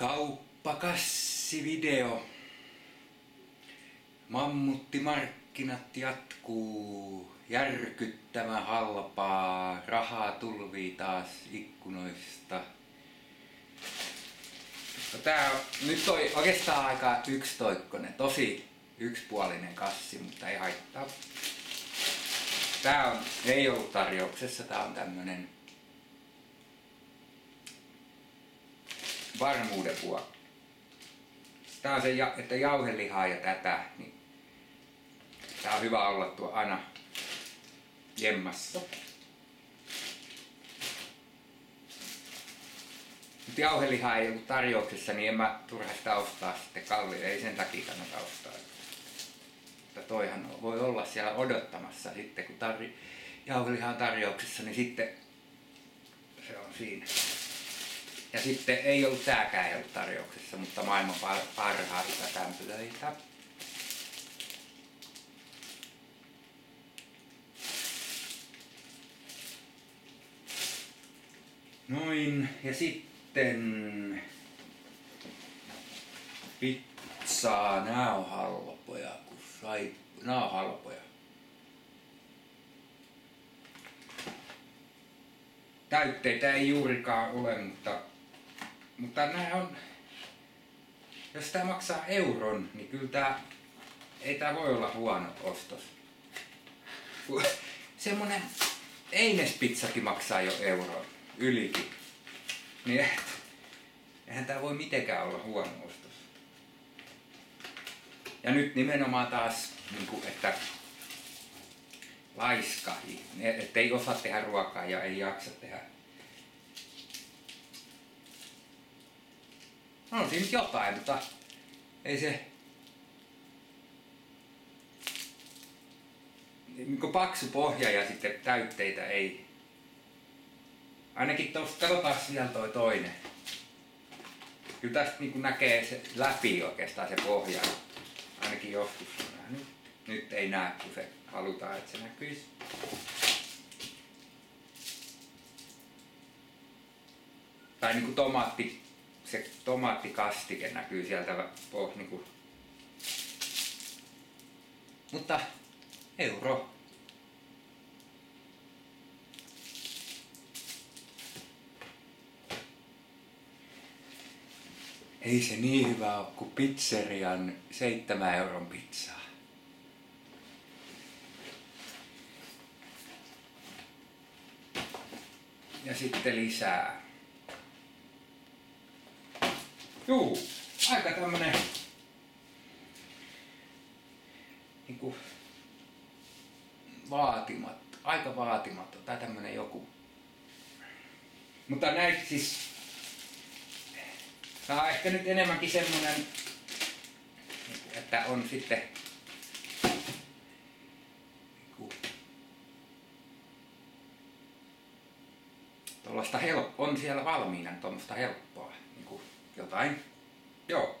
Kauppakassivideo. Mammuttimarkkinat jatkuu. Järkyttävä halpaa. Rahaa tulvii taas ikkunoista. No tää on, nyt toi oikeastaan aika yksitoikkonen, tosi yksipuolinen kassi, mutta ei haittaa. Tää on, ei ollut tarjouksessa, tää on tämmönen varmuuden vuoksi. Tää on se, että jauhelihaa ja tätä, niin tää on hyvä olla tuo aina jemmassa. Mutta jauhelihaa ei ollut tarjouksessa, niin en mä turhasta ostaa sitten kalliin. Ei sen takia kannata ostaa. Mutta toihan voi olla siellä odottamassa sitten, kun tarri, jauheliha on tarjouksessa, niin sitten se on siinä. Ja sitten ei ollut tääkään ei ollut tarjouksessa, mutta maailman parhaita tämpylöitä. Noin, ja sitten pizzaa, nää on halpoja, kun sai, nää on halpoja. Täytteitä ei juurikaan ole, mutta mutta nämä on, jos tämä maksaa euron, niin kyllä tämä, ei tämä voi olla huono ostos. Semmonen Eines-pizzakin maksaa jo euron, ylikin. Niin eihän tämä voi mitenkään olla huono ostos. Ja nyt nimenomaan taas, niin kuin, että laiskahi, ettei osaa tehdä ruokaa ja ei jaksa tehdä No on siinä nyt jotain, mutta ei se... Niin paksu pohja ja sitten täytteitä ei... Ainakin tuosta, katsotaan vielä toi toinen. Kyllä tästä niin näkee se läpi oikeastaan se pohja. Ainakin joskus nähnyt. Nyt ei näe, kun se halutaan, että se näkyisi. Tai niin kuin tomaatti se tomaattikastike näkyy sieltä oh, niin kuin. Mutta euro. Ei se niin hyvä ole kuin pizzerian 7 euron pizzaa. Ja sitten lisää. Juu, aika tämmönen niinku vaatimatta, aika vaatimatta tai tämmönen joku. Mutta näitä siis, tää on ehkä nyt enemmänkin semmonen, että on sitten niinku, tuollaista help, on siellä valmiina tuommoista helppoa jotain. Joo.